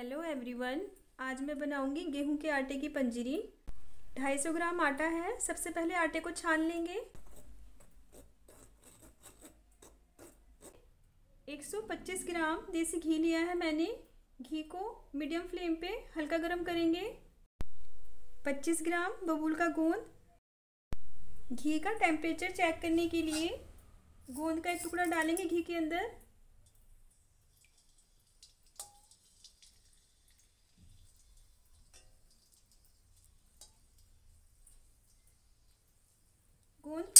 Hello everyone आज मैं बनाऊँगी गेहूँ के आटे की पंजीरी। 250 ग्राम आटा है। सबसे पहले आटे को छान लेंगे। 125 ग्राम देसी घी लिया है मैंने। घी को मीडियम फ्लेम पे हल्का गरम करेंगे। 25 ग्राम बबूल का गोंद। घी का टेम्परेचर चेक करने के लिए गोंद का एक टुकड़ा डालेंगे घी के अंदर।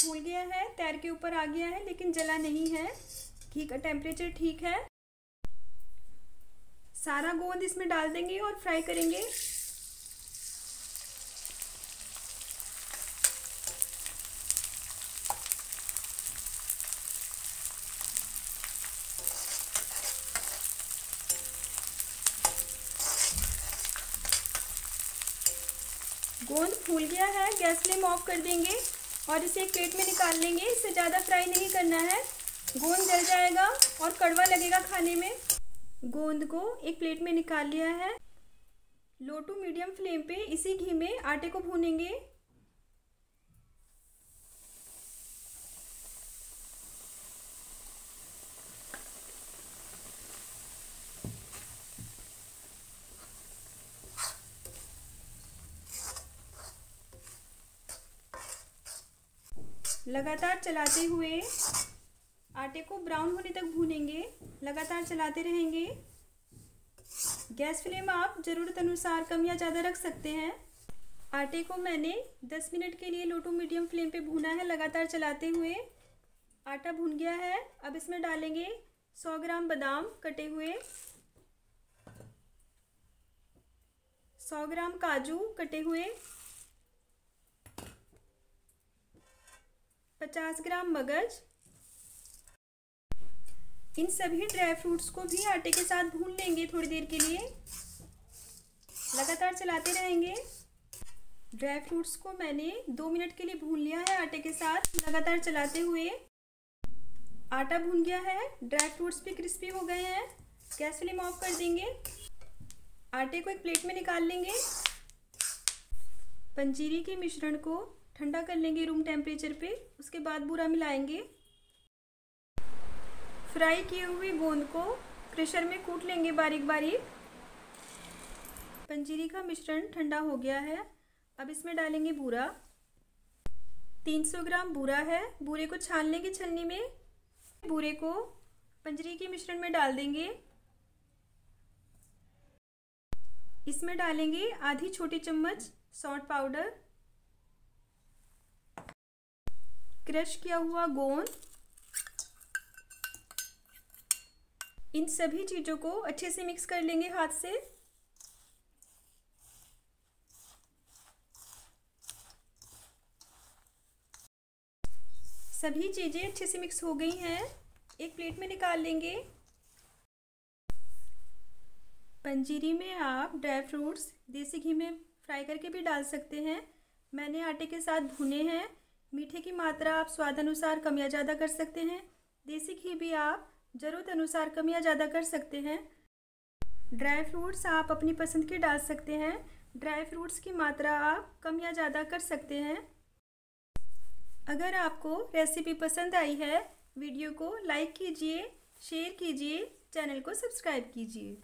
फूल गया है, तैर के ऊपर आ गया है, लेकिन जला नहीं है। घी का टेम्परेचर ठीक है। सारा गोंद इसमें डाल देंगे और फ्राई करेंगे। गोंद फूल गया है, गैस फ्लेम ऑफ़ कर देंगे। और इसे एक प्लेट में निकाल लेंगे। इससे ज़्यादा फ्राई नहीं करना है। गोंद जल जाएगा और कड़वा लगेगा खाने में। गोंद को एक प्लेट में निकाल लिया है। लो टू मीडियम फ्लेम पे इसी घी में आटे को भूनेंगे। लगातार चलाते हुए आटे को ब्राउन होने तक भूनेंगे, लगातार चलाते रहेंगे। गैस फ्लेम आप ज़रूरत अनुसार कम या ज़्यादा रख सकते हैं। आटे को मैंने 10 मिनट के लिए लो टू मीडियम फ्लेम पे भूना है, लगातार चलाते हुए। आटा भून गया है, अब इसमें डालेंगे 100 ग्राम बादाम कटे हुए। 100 ग्राम काजू कटे हुए। पचास ग्राम मगज। इन सभी ड्राई फ्रूट्स को भी आटे के साथ भून लेंगे थोड़ी देर के लिए। लगातार चलाते रहेंगे। ड्राई फ्रूट्स को मैंने दो मिनट के लिए भून लिया है आटे के साथ, लगातार चलाते हुए। आटा भून गया है, ड्राई फ्रूट्स भी क्रिस्पी हो गए हैं। गैस फ्लेम ऑफ़ कर देंगे। आटे को एक प्लेट में निकाल लेंगे। पंजीरी के मिश्रण को ठंडा कर लेंगे रूम टेम्परेचर पे, उसके बाद बूरा मिलाएँगे। फ्राई किए हुए गोंद को प्रेशर में कूट लेंगे बारीक बारीक पंजीरी का मिश्रण ठंडा हो गया है, अब इसमें डालेंगे बूरा। 300 ग्राम बूरा है, बूरे को छान लेंगे छलनी में। बूरे को पंजरी के मिश्रण में डाल देंगे। इसमें डालेंगे आधी छोटी चम्मच सॉल्ट पाउडर क्रश किया हुआ गोंद। इन सभी चीज़ों को अच्छे से मिक्स कर लेंगे हाथ से। सभी चीज़ें अच्छे से मिक्स हो गई हैं। एक प्लेट में निकाल लेंगे। पंजीरी में आप ड्राई फ्रूट्स देसी घी में फ्राई करके भी डाल सकते हैं। मैंने आटे के साथ भुने हैं। मीठे की मात्रा आप स्वाद अनुसार कम या ज़्यादा कर सकते हैं। देसी घी भी आप ज़रूरत अनुसार कम या ज़्यादा कर सकते हैं। ड्राई फ्रूट्स आप अपनी पसंद के डाल सकते हैं। ड्राई फ्रूट्स की मात्रा आप कम या ज़्यादा कर सकते हैं। अगर आपको रेसिपी पसंद आई है, वीडियो को लाइक कीजिए, शेयर कीजिए, चैनल को सब्सक्राइब कीजिए।